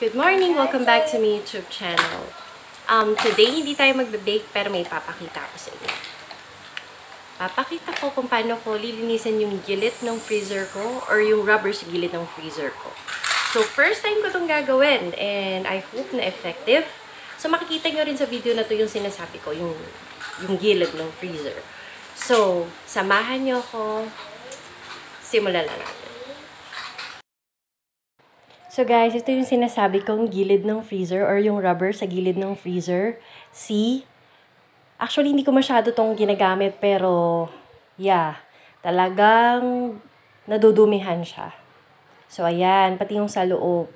Good morning! Welcome back to my YouTube channel. Um, today, hindi tayo magbe-bake pero may papakita ko sa inyo. Papakita ko kung paano ko lilinisan yung gilid ng freezer ko or yung rubber sa gilid ng freezer ko. So, first time ko itong gagawin and I hope na effective. So, makikita nyo rin sa video na to yung sinasabi ko, yung, yung gilid ng freezer. So, samahan nyo ako. Simulan na natin. So guys, ito yung sinasabi kong gilid ng freezer or yung rubber sa gilid ng freezer. See? Actually, hindi ko masyado tong ginagamit pero yeah, talagang nadudumihan siya. So ayan, pati yung sa loob.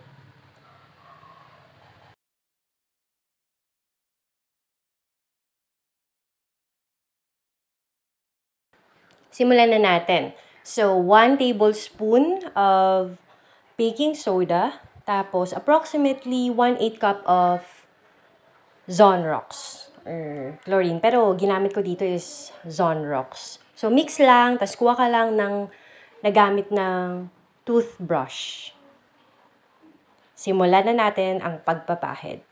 Simulan na natin. So, 1 tablespoon of baking soda, tapos approximately 1/8 cup of Zonrox or chlorine. Pero ginamit ko dito is Zonrox. So mix lang, tapos kuha ka lang ng nagamit ng toothbrush. Simulan na natin ang pagpapahid.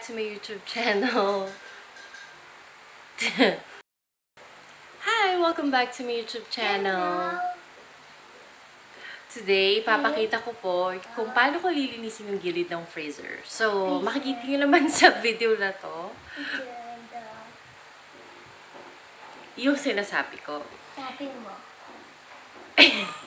To my YouTube channel. Hi! Welcome back to my YouTube channel. Today, papakita ko po kung paano ko lilinisin yung gilid ng freezer. So, makikita nyo naman sa video na to, yung sinasabi ko. Sabi mo.